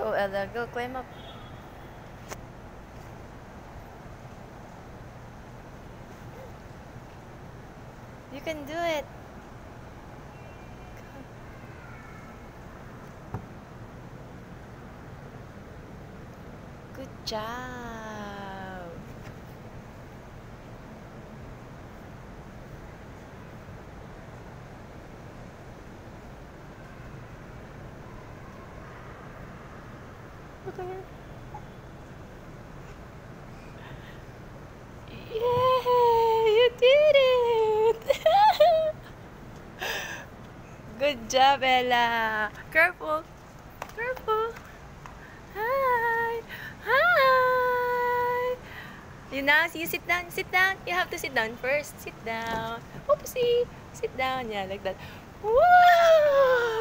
Go, uh, Ella. Go, climb up. You can do it. Good job. Yay! You did it! Good job, Ella. Careful. Careful. Hi. Hi. You now, you sit down. Sit down. You have to sit down first. Sit down. Oopsie. Sit down. Yeah, like that. Wow!